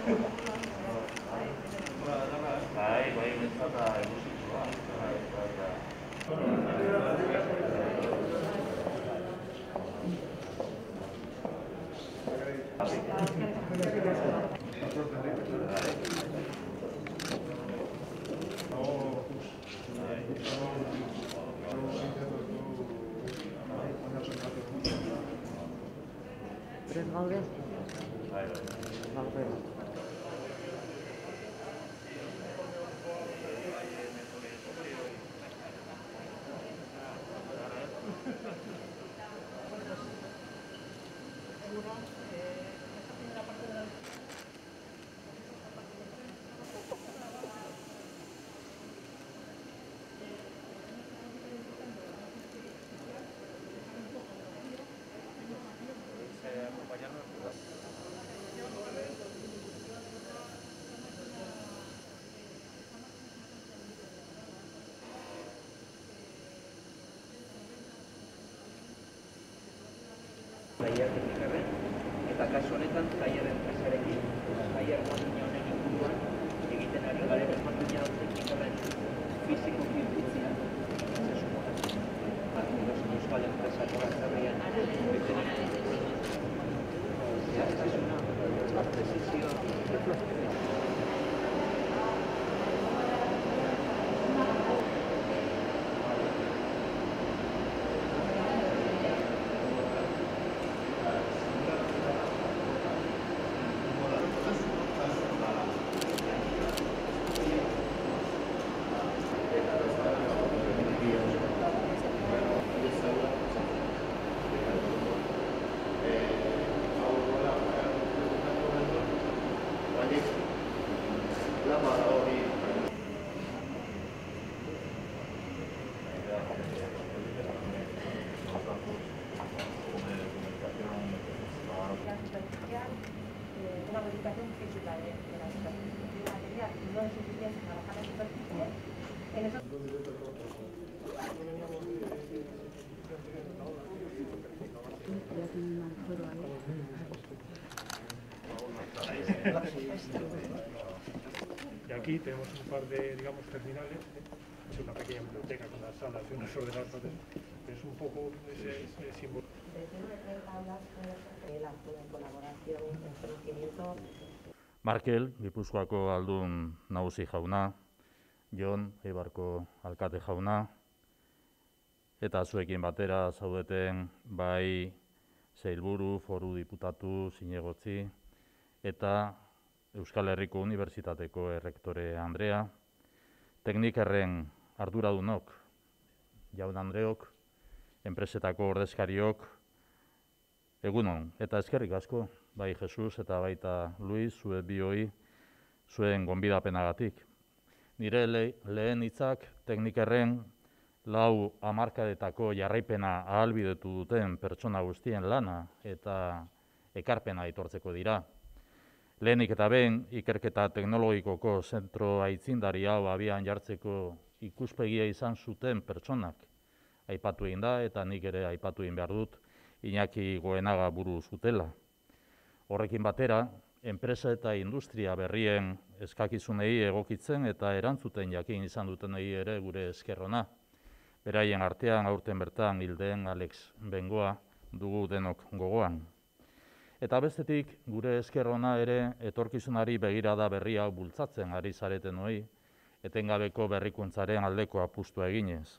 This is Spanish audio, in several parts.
Продолжение следует... Tailer teknikarren, eta kasu honetan Tailer enpresarekin, Tailer makina honen inguruan, egiten ari garen makina teknikarren fizikoki utzia, ze suposatzen. Los Euskal enpresako batzarrian, Y aquí tenemos un par de, digamos, terminales, ¿eh? es una pequeña biblioteca con las salas y unos ordenadores, es un poco ese, ese símbolo. de 130 aulas la en colaboración en conocimiento Markel, Gipuzkoako aldun nagusi jauna, Jon, Eibarko alkate jauna, eta zuekin batera zaudeten bai zeilburu, foru diputatu, zinegotzi, eta Euskal Herriko Unibertsitateko errektore Andrea, teknikerren arduradunok, jaun Andreok, enpresetako ordezkariok, egunon, eta eskerrik asko, bai Jesus eta baita Luis, zue bioi, zuen gonbidapenagatik. Nire le, lehen hitzak teknikerren lau hamarkadetako jarraipena ahalbidetu duten pertsona guztien lana eta ekarpena aitortzeko dira. Lehenik eta behin, ikerketa teknologikoko zentro aitzindari hau abian jartzeko ikuspegia izan zuten pertsonak aipatu egin da eta nik ere aipatu egin behar dut Iñaki Goenaga buru zutela. Horrekin batera, enpresa eta industria berrien eskakizunei egokitzen eta erantzuten jakin izan dutenei ere gure eskerrona. Beraien artean aurten bertan hilden Alex Bengoa dugu denok gogoan. Eta bestetik, gure eskerrona ere etorkizunari begirada berri hau bultzatzen ari zareten hoi, etengabeko berrikuntzaren aldeko apustua eginez.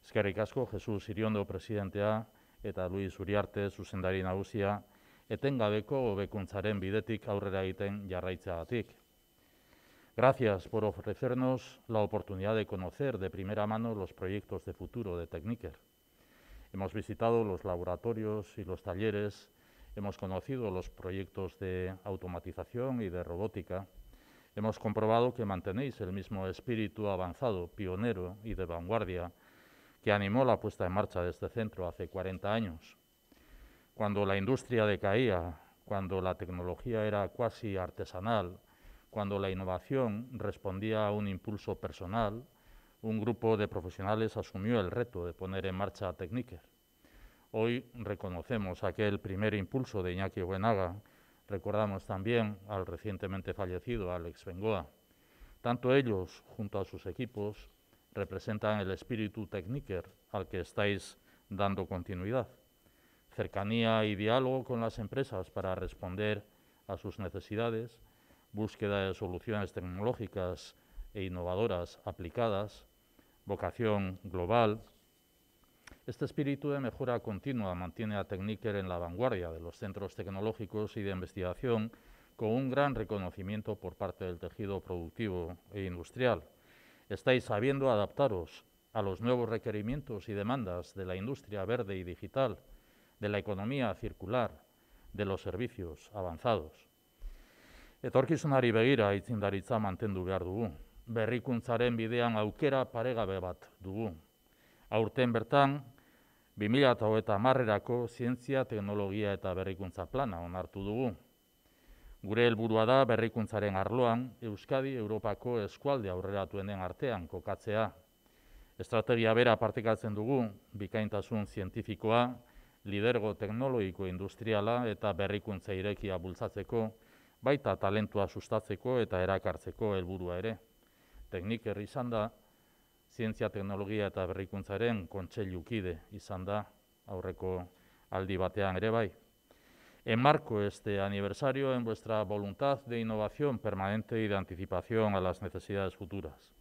Eskerrik asko, Jesus Iriondo presidentea eta Luis Uriarte zuzendari nagusia, etengabeko hobekuntzaren bidetik aurrera egiten jarraitzeagatik. Gracias por ofrecernos la oportunidad de conocer de primera mano los proyectos de futuro de Techniker. Hemos visitado los laboratorios y los talleres, hemos conocido los proyectos de automatización y de robótica, hemos comprobado que mantenéis el mismo espíritu avanzado, pionero y de vanguardia que animó la puesta en marcha de este centro hace 40 años. Cuando la industria decaía, cuando la tecnología era cuasi artesanal, cuando la innovación respondía a un impulso personal, un grupo de profesionales asumió el reto de poner en marcha Techniker. Hoy reconocemos aquel primer impulso de Iñaki Buenaga Recordamos también al recientemente fallecido Alex Bengoa. Tanto ellos, junto a sus equipos, representan el espíritu Techniker al que estáis dando continuidad. Cercanía y diálogo con las empresas para responder a sus necesidades, búsqueda de soluciones tecnológicas e innovadoras aplicadas, vocación global. Este espíritu de mejora continua mantiene a Techniker en la vanguardia de los centros tecnológicos y de investigación con un gran reconocimiento por parte del tejido productivo e industrial. Estáis sabiendo adaptaros a los nuevos requerimientos y demandas de la industria verde y digital, de la economía circular, de los servicios avanzados. Etorkizunari begira itzindaritza mantendu behar dugu. Berrikuntzaren bidean aukera paregabe bat dugu. Aurten bertan, 2008 marrerako zientzia, teknologia eta berrikuntza plana onartu dugu. Gure helburua da berrikuntzaren arloan Euskadi Europako eskualde aurreratuenen artean kokatzea. Estrategia bera partekatzen dugu, bikaintasun zientifikoa, lidergo teknologiko industriala eta berrikuntza irekia bultzatzeko, baita talentua sustatzeko eta erakartzeko helburua ere. Tekniker izan da, zientzia teknologia eta berrikuntzaren kontseilukide izan da, aurreko aldi batean ere bai. Enmarco este aniversario en vuestra voluntad de innovación permanente y de anticipación a las necesidades futuras.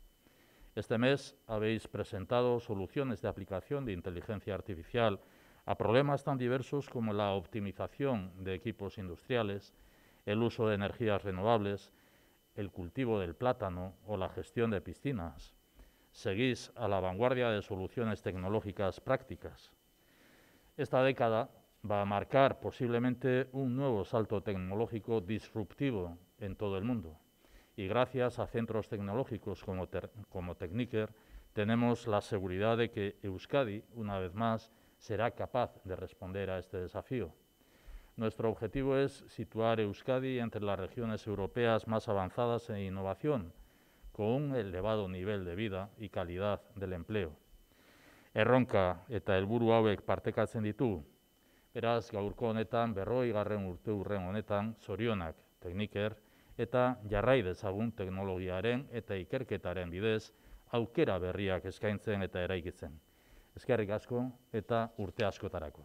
Este mes habéis presentado soluciones de aplicación de inteligencia artificial a problemas tan diversos como la optimización de equipos industriales, el uso de energías renovables, el cultivo del plátano o la gestión de piscinas. Seguís a la vanguardia de soluciones tecnológicas prácticas. Esta década va a marcar posiblemente un nuevo salto tecnológico disruptivo en todo el mundo. Y gracias a centros tecnológicos como, como Techniker, tenemos la seguridad de que Euskadi, una vez más, será capaz de responder a este desafío. Nuestro objetivo es situar Euskadi entre las regiones europeas más avanzadas en innovación, con un elevado nivel de vida y calidad del empleo. Erronka eta helburu hauek partekatzen ditu, beraz gaurko honetan berroi garren urte urren honetan zorionak tekniker eta jarrai dezagun teknologiaren eta ikerketaren bidez aukera berriak eskaintzen eta eraikitzen. Eskerrik asko eta urte askotarako.